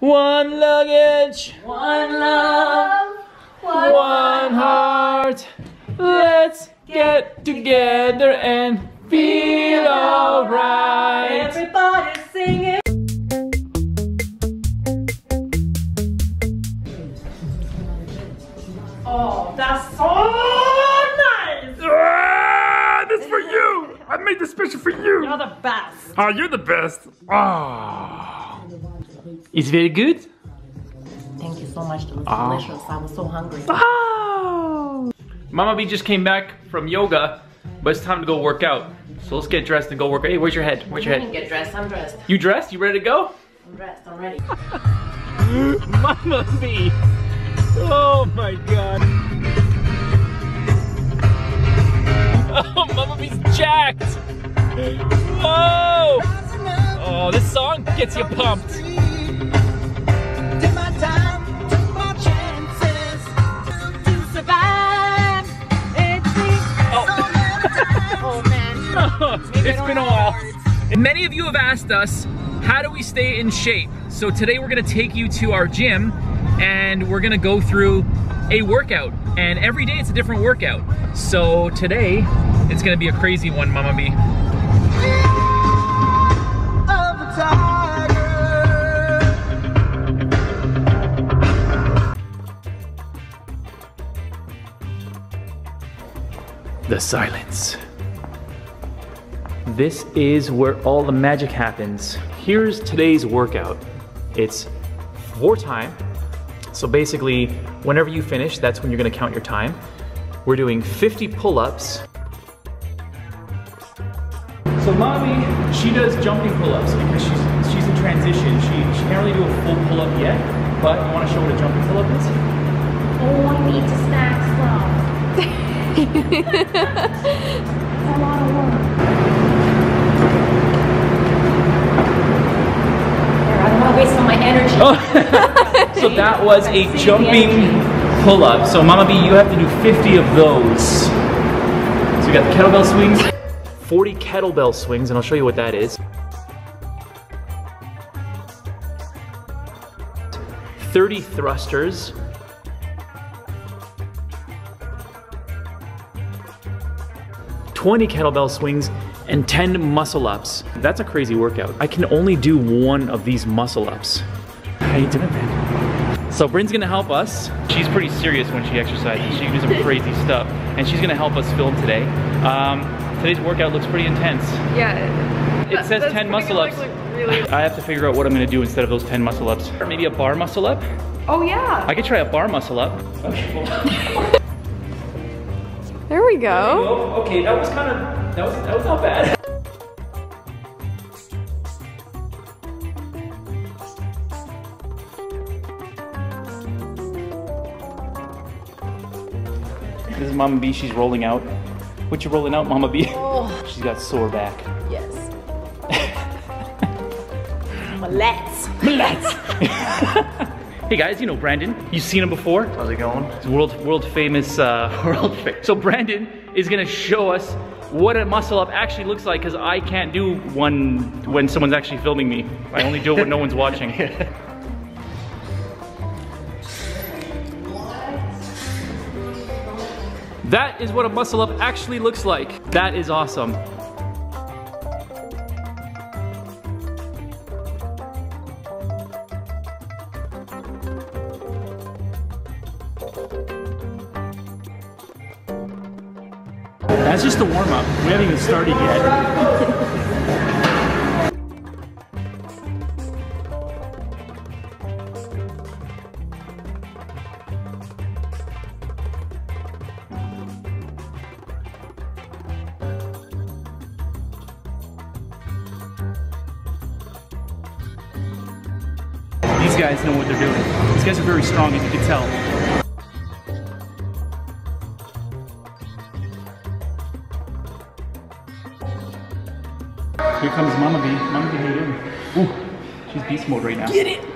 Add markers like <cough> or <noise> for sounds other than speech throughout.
One luggage, One love, one heart. Let's get together and feel alright. Everybody singing. Oh, that's so nice. Ah, that's for you. I made this special for you. You're the best. Oh, you're the best. Ah. It's very good. Thank you so much. It was Oh. delicious. I was so hungry. Oh. Mama B just came back from yoga, but it's time to go work out. So let's get dressed and go work out. Hey, where's your head? Where's your You head? get dressed. I'm dressed. You dressed? You ready to go? I'm dressed. I'm ready. <laughs> Mama B. Oh my god. <laughs> Oh, Mama B's jacked. Whoa. Oh, this song gets you pumped. Many of you have asked us, how do we stay in shape? So today we're gonna take you to our gym and we're gonna go through a workout. And every day it's a different workout. So today, it's gonna be a crazy one, Mama B. The silence. This is where all the magic happens. Here's today's workout. It's for time. So basically, whenever you finish, that's when you're gonna count your time. We're doing 50 pull-ups. So mommy, she does jumping pull-ups because she's she's in transition. She she can't really do a full pull-up yet, but you wanna show what a jumping pull-up is? Oh, I need to stack stuff. a lot of work. I don't want to waste all my energy. Oh. <laughs> so that was a jumping pull-up. So Mama B, you have to do 50 of those. So we got the kettlebell swings, 40 kettlebell swings, and I'll show you what that is. 30 thrusters. Twenty kettlebell swings and 10 muscle ups. That's a crazy workout. I can only do one of these muscle ups. How you doing, man? So Bryn's gonna help us. She's pretty serious when she exercises. She can do some crazy stuff, and she's gonna help us film today. Um, today's workout looks pretty intense. Yeah. It says 10 muscle ups. really. I have to figure out what I'm gonna do instead of those 10 muscle ups. Or maybe a bar muscle up. Oh yeah. I could try a bar muscle up. There we go. Oh, okay, that was kind of that was that was not bad. This is Mama B. She's rolling out. What you rolling out, Mama B? Oh, <laughs> She's got sore back. yes. but let's. Let's. hey guys, you know Brandon. You've seen him before. How's it going? He's world world famous uh, <laughs> world famous. So Brandon is gonna show us what a muscle up actually looks like because I can't do one when someone's actually filming me. I only do it when no one's watching. <laughs> That is what a muscle up actually looks like. That is awesome. That's just the warm up. We haven't even started yet. These guys know what they're doing. These guys are very strong, as you can tell. Mama B. Mama B, how you doing? Ooh, she's beast mode right now. Get it!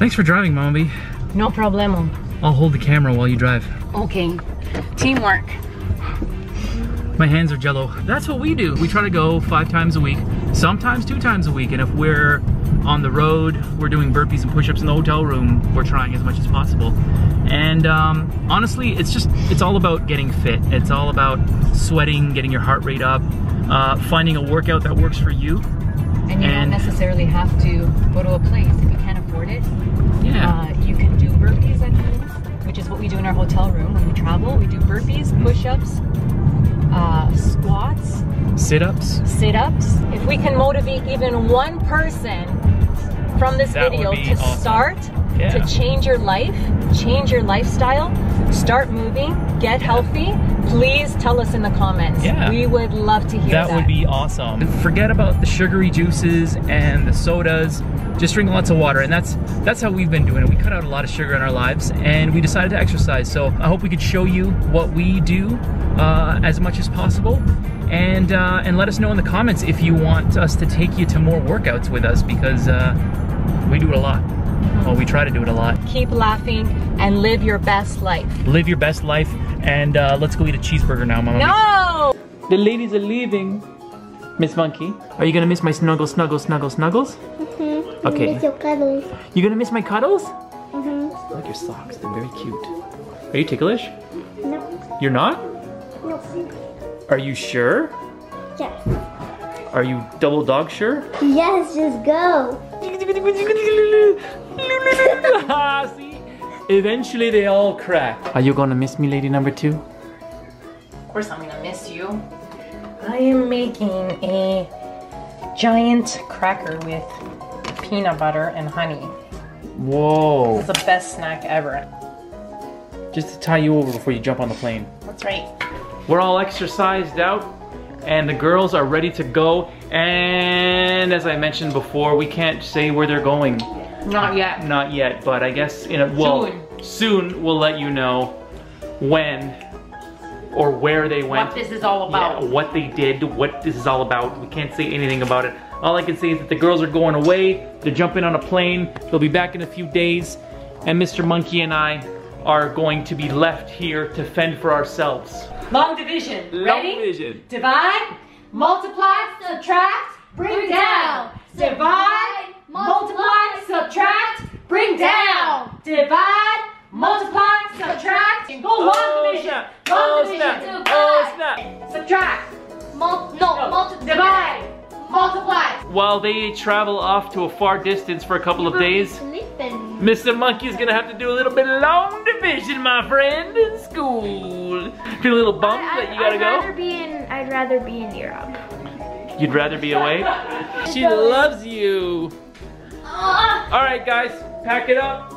Thanks for driving, Mommy. No problemo. I'll hold the camera while you drive. Okay. Teamwork. My hands are jello. That's what we do. We try to go five times a week, sometimes two times a week. And if we're on the road, we're doing burpees and push-ups in the hotel room, we're trying as much as possible. And um, honestly, it's just, it's all about getting fit. It's all about sweating, getting your heart rate up, uh, finding a workout that works for you. And you And- don't necessarily have to go to a place burpees, push-ups, uh, squats, Sit-ups. sit-ups. If we can motivate even one person from this That video to awesome. start Yeah. to change your life, change your lifestyle, start moving, get healthy, please tell us in the comments. Yeah. We would love to hear that. That would be awesome. Forget about the sugary juices and the sodas. Just drink lots of water, and that's that's how we've been doing it. We cut out a lot of sugar in our lives, and we decided to exercise. So I hope we could show you what we do uh, as much as possible, and uh, and let us know in the comments if you want us to take you to more workouts with us because uh, we do it a lot. Well, we try to do it a lot. Keep laughing and live your best life. Live your best life, and uh, let's go eat a cheeseburger now, Mama. No! The ladies are leaving. Miss Monkey, are you gonna miss my snuggle, snuggle, snuggle, snuggles? Mm-hmm. Okay. Miss your cuddles. You gonna miss my cuddles? Mm-hmm. I like your socks, they're very cute. Are you ticklish? No. You're not? No. Are you sure? Yes. Are you double dog sure? Yes, just go. <laughs> See? Eventually they all crack. Are you gonna miss me, lady number two? Of course I'm gonna miss you. I am making a giant cracker with peanut butter and honey. Whoa. It's the best snack ever. Just to tie you over before you jump on the plane. That's right. We're all exercised out and the girls are ready to go. And as I mentioned before, we can't say where they're going. Not yet. Not yet, but I guess in a well Soon. soon we'll let you know when or where they went. What this is all about. Yeah, what they did, what this is all about. We can't say anything about it. All I can say is that the girls are going away. They're jumping on a plane. They'll be back in a few days. And Mr. Monkey and I are going to be left here to fend for ourselves. Long division. Ready? vision. Divide, multiply, subtract, bring down. Divide, multiply, subtract, bring down. Divide, multiply, subtract, and go long oh, division. snap. Long Oh, division. snap. Oh, snap. Subtract. Mul no, multiply. Divide, multiply. While they travel off to a far distance for a couple of days, Sleeping. Mr. Monkey's gonna have to do a little bit of long division, my friend, in school. Feel a little bummed that you gotta I'd rather go? be in. I'd rather be in Europe. You'd rather be away? <laughs> She loves you. Ah. All right, guys, pack it up.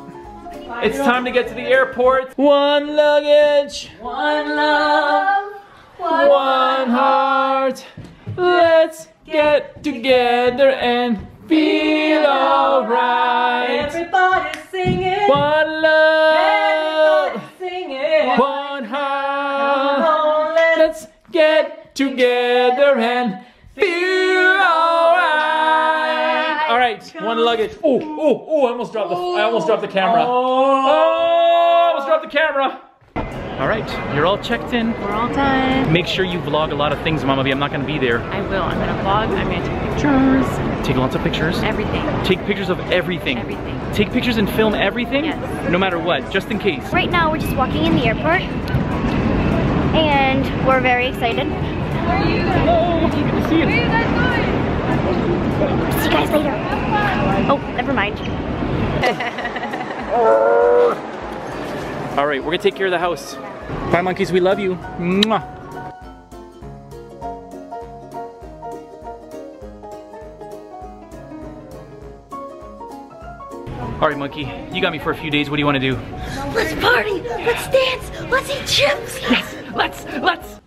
It's time to get to the airport. One luggage, One love. one heart. Let's get together and feel alright. Everybody singing. One love, Everybody singing. one heart. Oh, let's Let's get together and feel alright. All right, one luggage. Oh, oh, oh! I almost dropped the. I almost dropped the camera. Oh, I almost dropped the camera. All right, you're all checked in. We're all done. Make sure you vlog a lot of things, Mama B. I'm not gonna be there. I will. I'm gonna vlog. I'm gonna take pictures. Take lots of pictures. Everything. Take pictures of everything. Everything. Take pictures and film everything, Yes. no matter what, just in case. Right now, we're just walking in the airport, and we're very excited. Where are you? Hello, good to see you. See you guys later. Oh, never mind. <laughs> All right, we're gonna take care of the house. Bye, monkeys. We love you. Mwah. All right, monkey. You got me for a few days. What do you want to do? Let's party. Let's dance. Let's eat chips. Yes, <laughs> let's, let's.